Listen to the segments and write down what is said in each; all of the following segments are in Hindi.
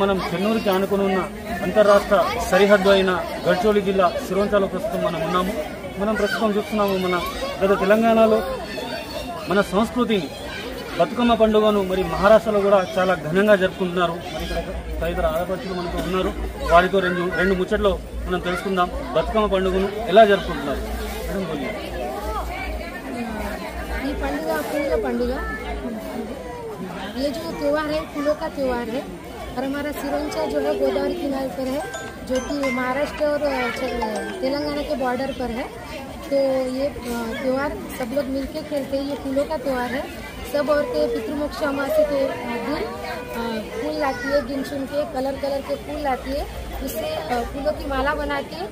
మనం చెన్నూరుకి ఆనుకుని ఉన్న అంతరాష్ట్ర సరిహద్దు అయిన గడ్చోలి జిల్లా సిరోంచాలో ప్రస్తుతం మనం ఉన్నాము. మనం ప్రస్తుతం చూస్తున్నాము మన గత తెలంగాణలో మన సంస్కృతిని బతుకమ్మ పండుగను మరి మహారాష్ట్రలో కూడా చాలా ఘనంగా జరుపుకుంటున్నారు. మరి ఇక్కడ తదితర ఆడపడుచులు మనతో ఉన్నారు. వారితో రెండు రెండు ముచ్చట్లు మనం తెలుసుకుందాం. బతుకమ్మ పండుగను ఎలా జరుపుకుంటున్నారు? ఈ పండుగ పండుగ. ये जो त्यौहार और हमारा सिरोंचा जो है गोदावरी किनारे पर है, जो कि महाराष्ट्र और तेलंगाना के बॉर्डर पर है। तो ये त्यौहार सब लोग मिलके खेलते हैं, ये फूलों का त्यौहार है। सब औरतें पितृमोक्ष अमासी के दिन फूल लाती है, गिन चुन के, कलर कलर के फूल लाती है। उससे फूलों की माला बना के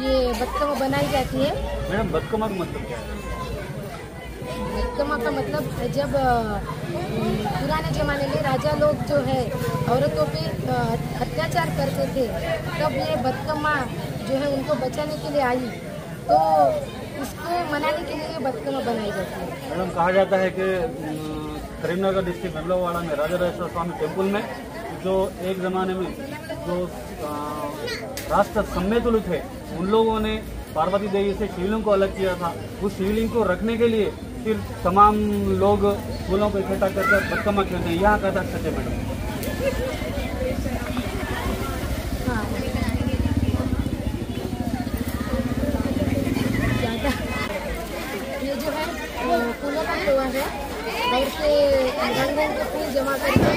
ये बदकमा बनाई जाती है। मैडम बदकमा का मतलब क्या है? बदकमा का मतलब जब पुराने जमाने में राजा लोग जो है, औरतों पे अत्याचार करते थे, तब ये बदकमा जो है उनको बचाने के लिए आई। तो उसको मनाने के लिए बदकमा बनाई जाती है। मैडम, कहा जाता है कि करीमनगर डिस्ट्रिक्ट नंदलवाड़ा में राजा राजेश्वर स्वामी टेंपल में, जो एक जमाने में जो राष्ट्र सम्मेतुल थे उन लोगों ने पार्वती देवी से शिवलिंग को अलग किया था। उस शिवलिंग को रखने के लिए फिर तमाम लोग फूलों को इकट्ठा करके बदकमा खेलते हैं। यहाँ का सच है, मैडम।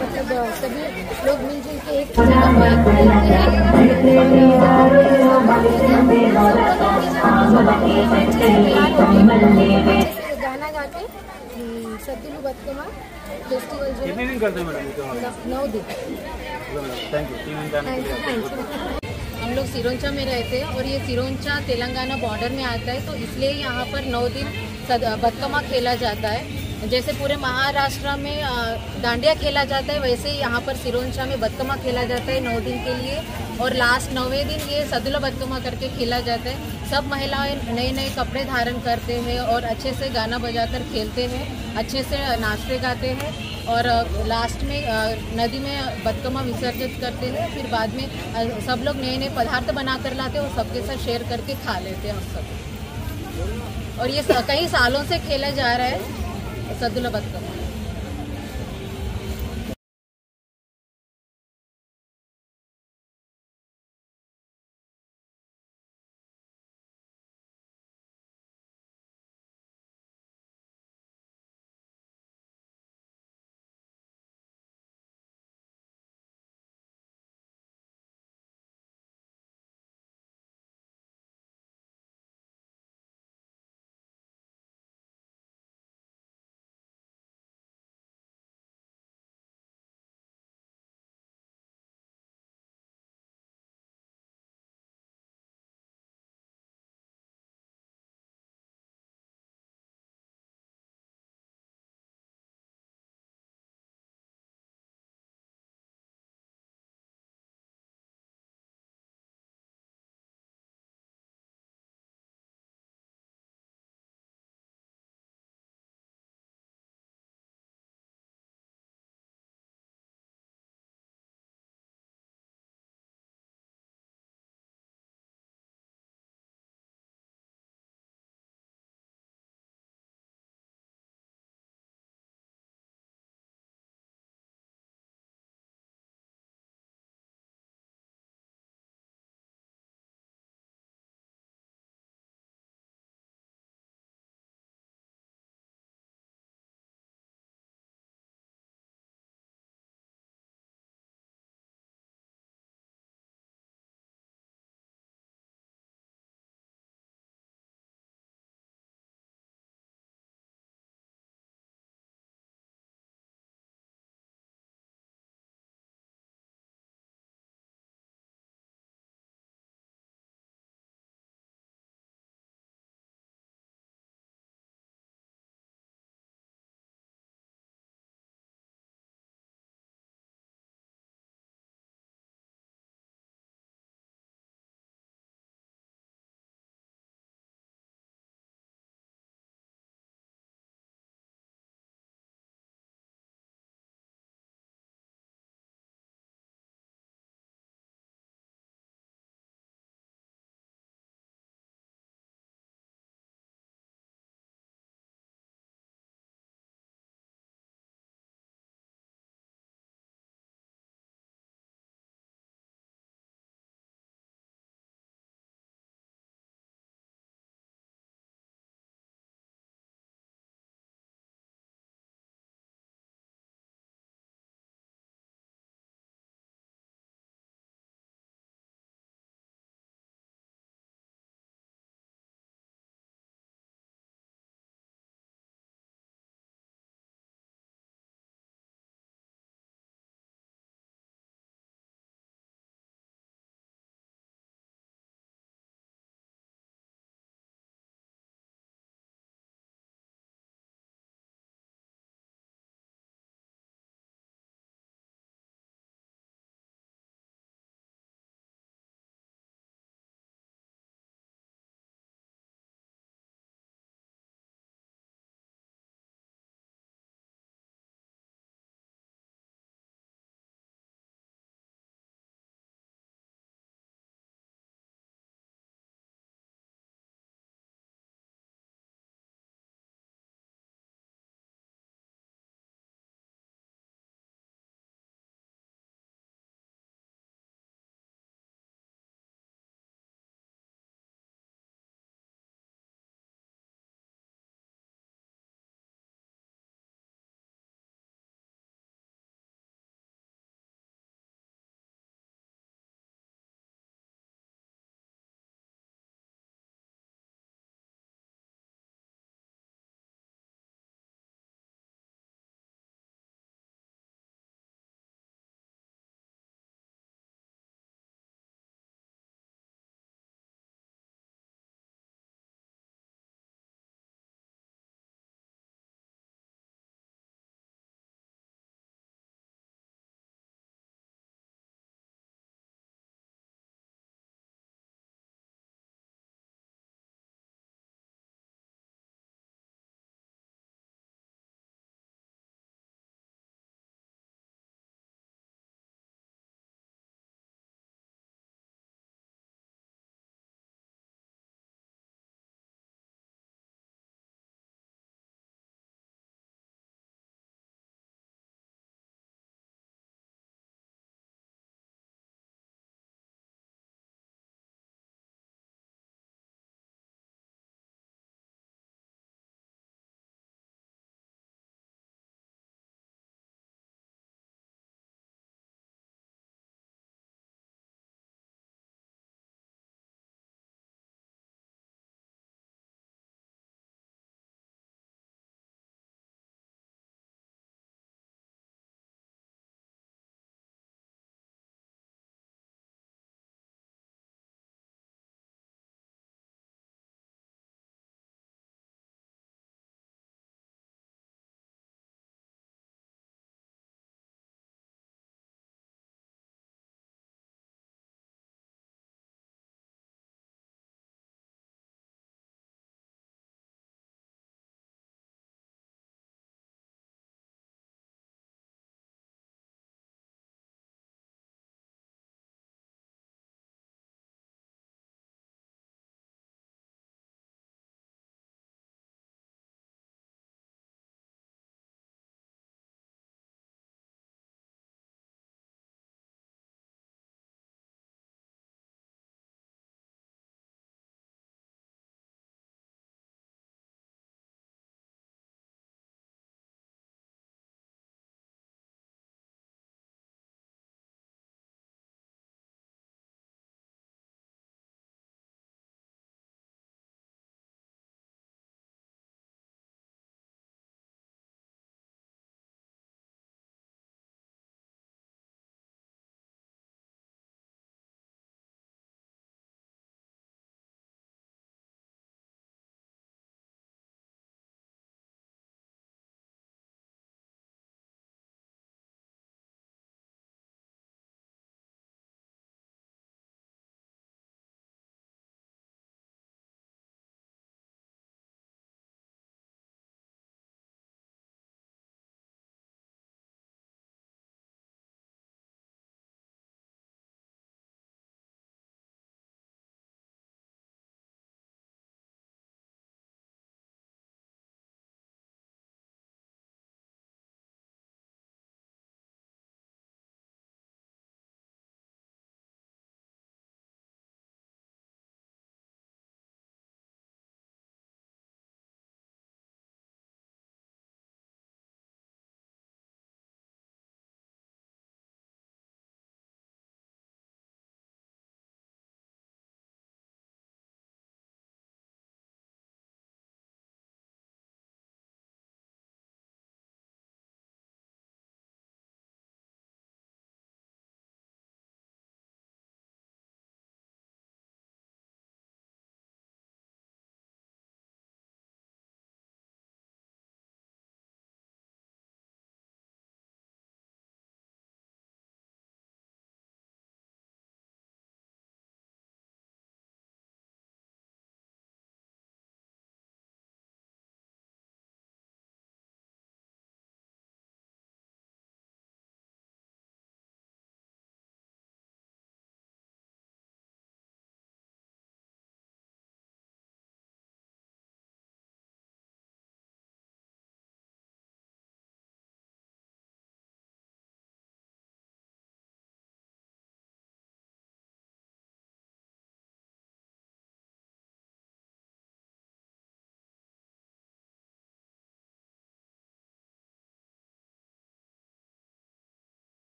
मतलब सभी लोग मिलजुल के एक सद्दुलू बदकमा फेस्टिवल जो कितने दिन करते हैं मैडम नौ- दिन। थैंक यू तीन दिन हम लोग सिरोंचा में रहते हैं और ये सिरोंचा तेलंगाना बॉर्डर में आता है तो इसलिए यहाँ पर नौ दिन बतकमा बदकमा खेला जाता है। जैसे पूरे महाराष्ट्र में डांडिया खेला जाता है, वैसे ही यहाँ पर सिरोंचा में बदकमा खेला जाता है नौ दिन के लिए और लास्ट नौवे दिन ये सदुला बदकमा करके खेला जाता है। सब महिलाएँ नए नए कपड़े धारण करते हैं और अच्छे से गाना बजाकर खेलते हैं, अच्छे से नाचते गाते हैं और लास्ट में नदी में बदकमा विसर्जित करते हैं, फिर बाद में सब लोग नए नए पदार्थ बनाकर लाते हैं और सबके साथ शेयर करके खा लेते हैं हम सब। और ये कई सालों से खेला जा रहा है। सदुला बदकमा